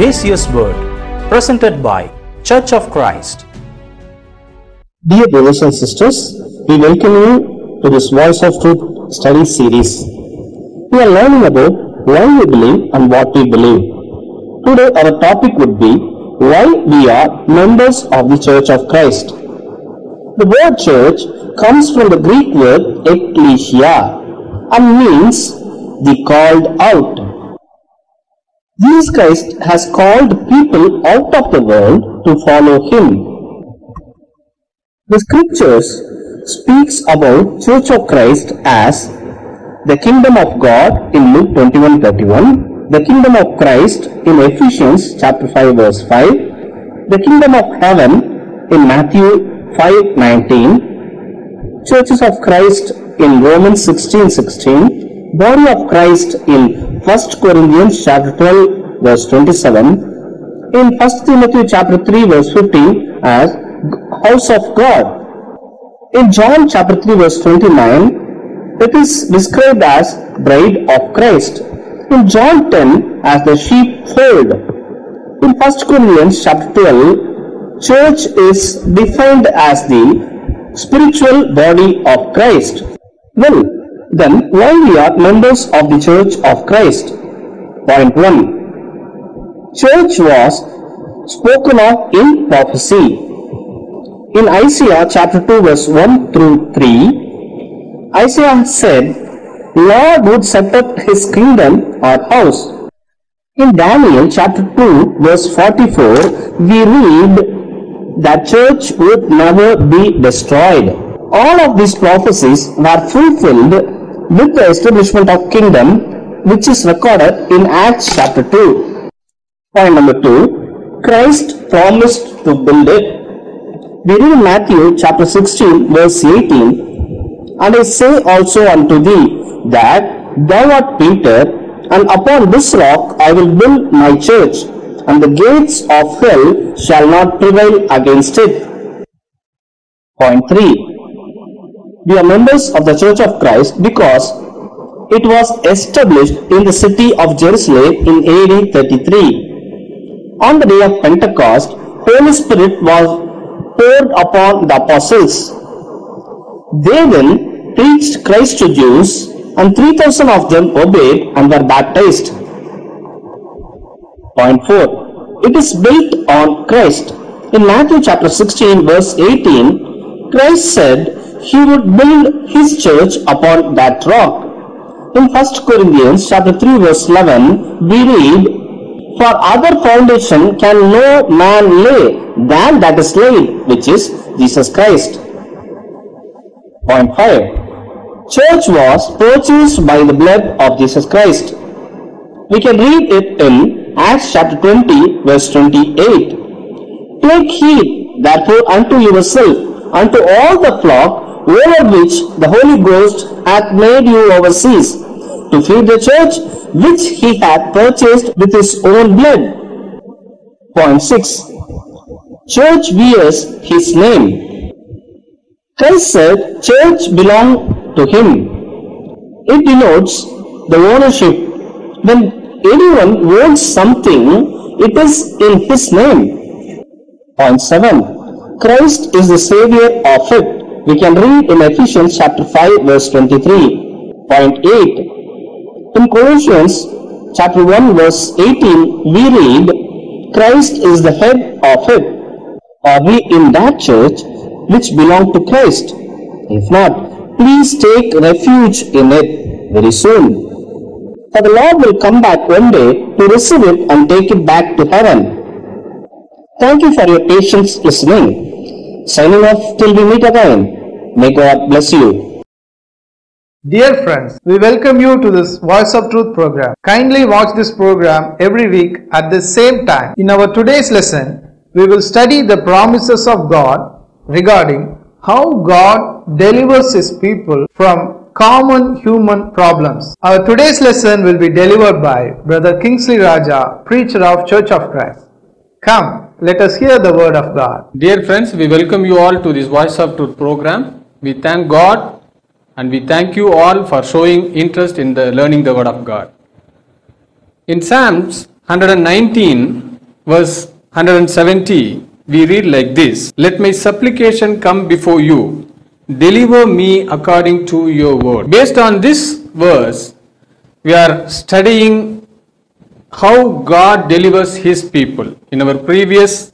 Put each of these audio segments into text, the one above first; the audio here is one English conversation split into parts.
Gracious Word, presented by Church of Christ. Dear brothers and sisters, we welcome you to this Voice of Truth study series. We are learning about why we believe and what we believe. Today our topic would be why we are members of the Church of Christ. The word church comes from the Greek word ecclesia and means the called out. Jesus Christ has called people out of the world to follow him. The scriptures speaks about Church of Christ as the kingdom of God in Luke 21:31, the kingdom of Christ in Ephesians chapter 5 verse 5, the kingdom of heaven in Matthew 5:19, Churches of Christ in Romans 16:16, body of Christ in 1 Corinthians chapter 12 verse 27, in 1 Timothy chapter 3 verse 15 as house of God. In John chapter 3 verse 29, it is described as bride of Christ. In John 10 as the sheepfold. In 1 Corinthians chapter 12, church is defined as the spiritual body of Christ. Well, then why we are members of the church of Christ? Point 1. Church was spoken of in prophecy. In Isaiah chapter 2 verse 1 through 3, Isaiah said, Lord would set up his kingdom or house. In Daniel chapter 2 verse 44, we read that church would never be destroyed. All of these prophecies were fulfilled with the establishment of kingdom which is recorded in Acts chapter 2. Point number 2. Christ promised to build it. We read in Matthew chapter 16 verse 18, And I say also unto thee that thou art Peter, and upon this rock I will build my church, and the gates of hell shall not prevail against it. Point 3. We are members of the Church of Christ because it was established in the city of Jerusalem in AD 33. On the day of Pentecost, Holy Spirit was poured upon the apostles. They then preached Christ to Jews, and 3000 of them obeyed and were baptized. Point 4. It is built on Christ. In Matthew chapter 16 verse 18, Christ said he would build his church upon that rock. In 1 Corinthians chapter 3 verse 11, we read, For other foundation can no man lay than that is laid, which is Jesus Christ. Point 5. Church was purchased by the blood of Jesus Christ. We can read it in Acts chapter 20 verse 28. Take heed therefore unto yourself, unto all the flock over which the Holy Ghost hath made you overseers, to feed the church which he hath purchased with his own blood. Point 6. Church bears his name. Christ said church belonged to him. It denotes the ownership. When anyone owns something, it is in his name. Point 7. Christ is the Savior of it. We can read in Ephesians chapter 5 verse 23.8. Point In Colossians chapter 1 verse 18 we read Christ is the head of it. Are we in that church which belong to Christ? If not, please take refuge in it very soon. For the Lord will come back one day to receive it and take it back to heaven. Thank you for your patience listening. Signing off till we meet again. May God bless you. Dear friends, we welcome you to this Voice of Truth program. Kindly watch this program every week at the same time. In our today's lesson, we will study the promises of God regarding how God delivers His people from common human problems. Our today's lesson will be delivered by Brother Kingsly Rajah, preacher of Church of Christ. Come, let us hear the word of God. Dear friends, we welcome you all to this Voice of Truth program. We thank God and we thank you all for showing interest in the learning the word of God. In Psalms 119, verse 170, we read like this Let my supplication come before you, deliver me according to your word. Based on this verse, we are studying how God delivers His people. In our previous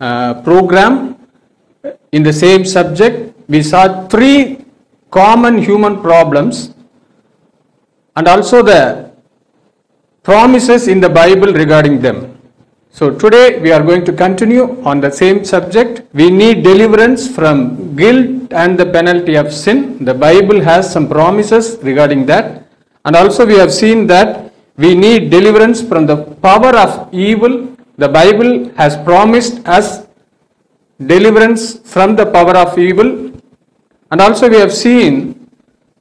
uh, program, in the same subject, we saw three common human problems and also the promises in the Bible regarding them. So today we are going to continue on the same subject. We need deliverance from guilt and the penalty of sin. The Bible has some promises regarding that. And also we have seen that we need deliverance from the power of evil. The Bible has promised us deliverance from the power of evil. And also we have seen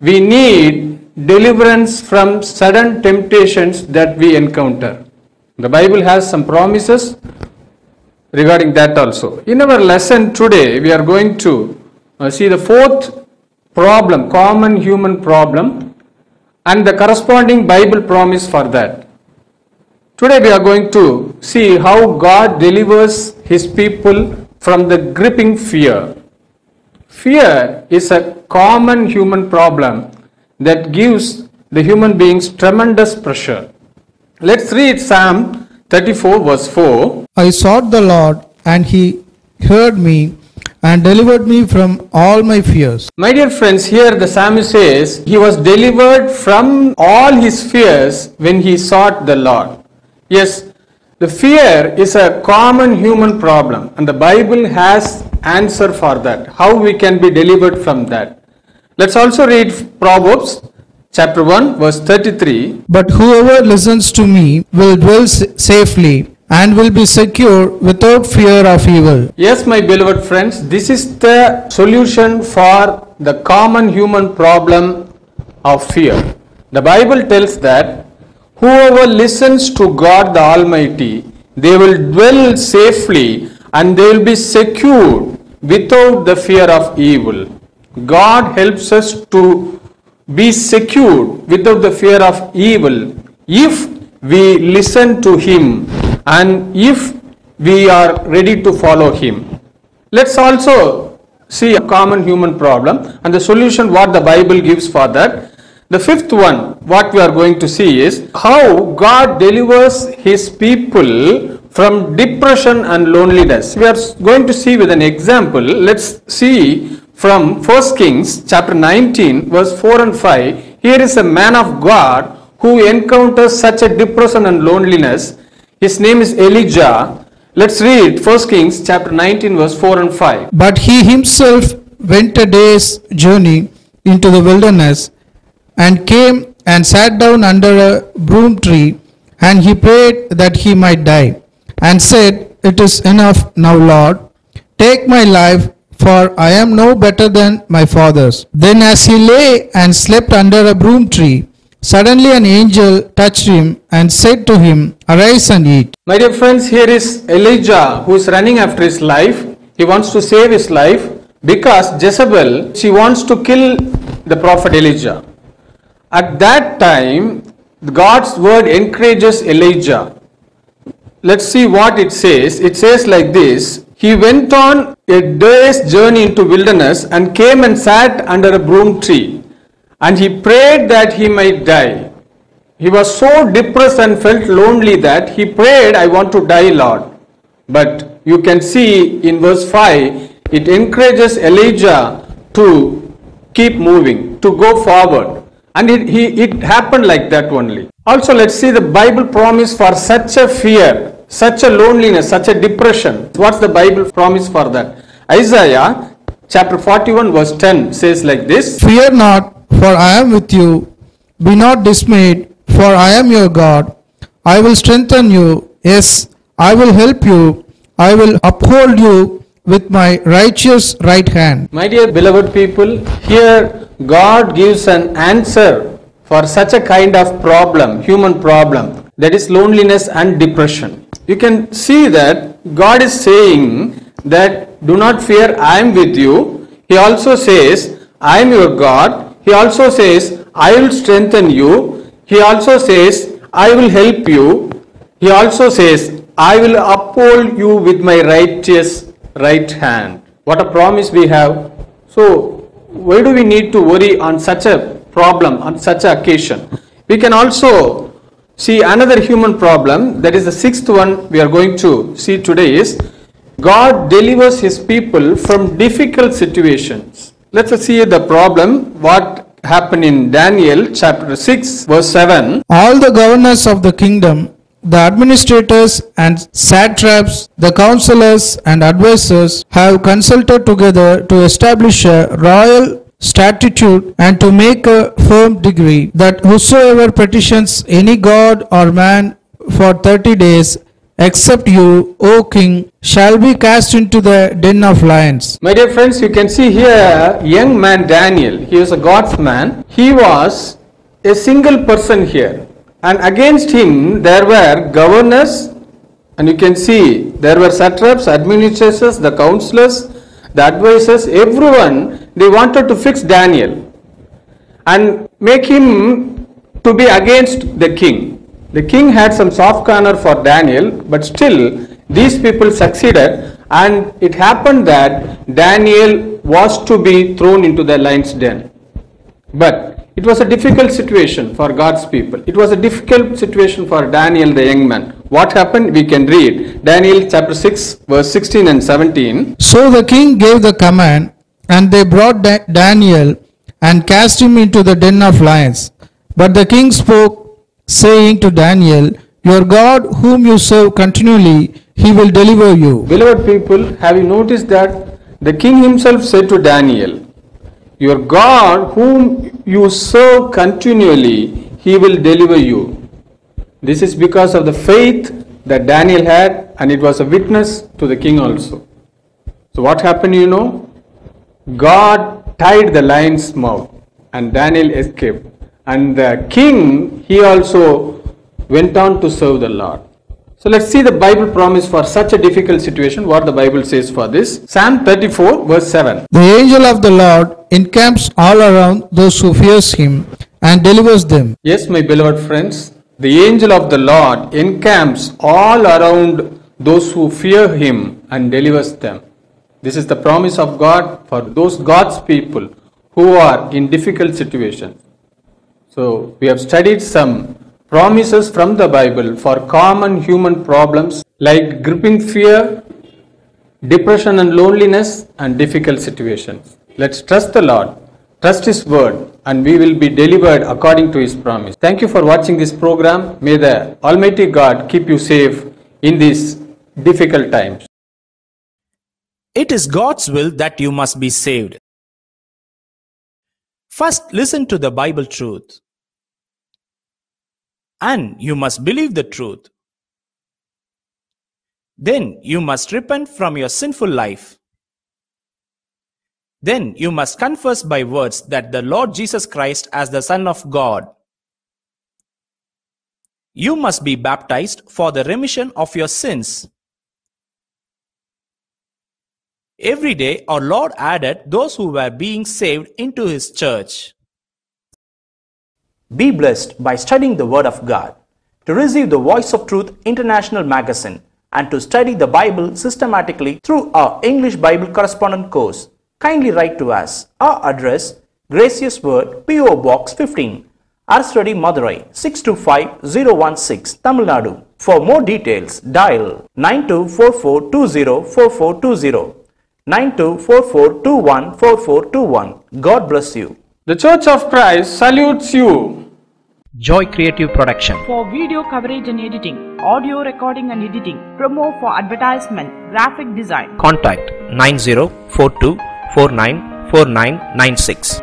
we need deliverance from sudden temptations that we encounter. The Bible has some promises regarding that also. In our lesson today, we are going to uh, see the fourth problem, common human problem, and the corresponding Bible promise for that. Today, we are going to see how God delivers His people from the gripping fear. Fear is a common human problem that gives the human beings tremendous pressure. Let's read Psalm 34, verse 4. I sought the Lord, and he heard me and delivered me from all my fears. My dear friends, here the psalmist says he was delivered from all his fears when he sought the Lord. Yes, the fear is a common human problem, and the Bible has answer for that. How we can be delivered from that. Let's also read Proverbs chapter 1 verse 33 But whoever listens to me will dwell safely and will be secure without fear of evil. Yes, my beloved friends, this is the solution for the common human problem of fear. The Bible tells that whoever listens to God the Almighty, they will dwell safely and they will be secure without the fear of evil. God helps us to be secure without the fear of evil if we listen to Him and if we are ready to follow Him. Let's also see a common human problem and the solution what the Bible gives for that. The fifth one, what we are going to see is how God delivers His people from depression and loneliness. We are going to see with an example. Let's see from 1 Kings chapter 19 verse 4 and 5. Here is a man of God who encounters such a depression and loneliness. His name is Elijah. Let's read 1 Kings chapter 19 verse 4 and 5. But he himself went a day's journey into the wilderness and came and sat down under a broom tree and he prayed that he might die and said, It is enough now, Lord. Take my life, for I am no better than my fathers. Then, as he lay and slept under a broom tree, suddenly an angel touched him and said to him, Arise and eat. My dear friends, here is Elijah who is running after his life. He wants to save his life because Jezebel, she wants to kill the prophet Elijah. At that time, God's word encourages Elijah. Let's see what it says. It says like this He went on a day's journey into wilderness and came and sat under a broom tree. And he prayed that he might die. He was so depressed and felt lonely that he prayed, I want to die, Lord. But you can see in verse 5, it encourages Elijah to keep moving, to go forward. And it, he, it happened like that only. Also, let's see the Bible promise for such a fear, such a loneliness, such a depression. What's the Bible promise for that? Isaiah chapter 41, verse 10 says like this Fear not, for I am with you. Be not dismayed, for I am your God. I will strengthen you. Yes, I will help you. I will uphold you with my righteous right hand. My dear beloved people, here God gives an answer for such a kind of problem, human problem, that is loneliness and depression. You can see that God is saying that do not fear, I am with you. He also says, I am your God. He also says, I will strengthen you. He also says, I will help you. He also says, I will uphold you with my righteous right hand. What a promise we have. So, why do we need to worry on such a problem, on such an occasion? We can also see another human problem, that is the sixth one we are going to see today is God delivers his people from difficult situations. Let's see the problem, what happened in Daniel chapter 6 verse 7. All the governors of the kingdom, the administrators and satraps, the counselors and advisers have consulted together to establish a royal statute and to make a firm decree that whosoever petitions any god or man for thirty days except you, O king, shall be cast into the den of lions. My dear friends, you can see here young man Daniel. He was a God's man. He was a single person here. And against him there were governors, and you can see there were satraps, administrators, the counselors, the advisors, everyone. They wanted to fix Daniel and make him to be against the king. The king had some soft corner for Daniel, but still these people succeeded, and it happened that Daniel was to be thrown into the lion's den. But it was a difficult situation for God's people. It was a difficult situation for Daniel, the young man. What happened? We can read Daniel chapter 6, verse 16 and 17. So the king gave the command, and they brought Da- Daniel and cast him into the den of lions. But the king spoke, saying to Daniel, Your God, whom you serve continually, he will deliver you. Beloved people, have you noticed that the king himself said to Daniel, Your God, whom you serve continually, he will deliver you. This is because of the faith that Daniel had, and it was a witness to the king also. So, what happened, you know? God tied the lion's mouth, and Daniel escaped. And the king, he also went on to serve the Lord. So let's see the Bible promise for such a difficult situation, what the Bible says for this. Psalm 34, verse 7. The angel of the Lord encamps all around those who fears him and delivers them. Yes, my beloved friends, the angel of the Lord encamps all around those who fear him and delivers them. This is the promise of God for those God's people who are in difficult situations. So, we have studied some promises from the Bible for common human problems like gripping fear, depression and loneliness, and difficult situations. Let's trust the Lord, trust His word, and we will be delivered according to His promise. Thank you for watching this program. May the Almighty God keep you safe in these difficult times. It is God's will that you must be saved. First, listen to the Bible truth. And you must believe the truth. Then you must repent from your sinful life. Then you must confess by words that the Lord Jesus Christ as the Son of God. You must be baptized for the remission of your sins. Every day, our Lord added those who were being saved into His church. Be blessed by studying the Word of God. To receive the Voice of Truth International magazine and to study the Bible systematically through our English Bible correspondent course, kindly write to us. Our address Gracious Word, P.O. Box 15, Arasaradi Madurai 625016, Tamil Nadu. For more details, dial 9244204420, 9244214421. God bless you. The Church of Christ salutes you. Joy Creative Production. for video coverage and editing, audio recording and editing, promo for advertisement, graphic design. Contact 9042494996.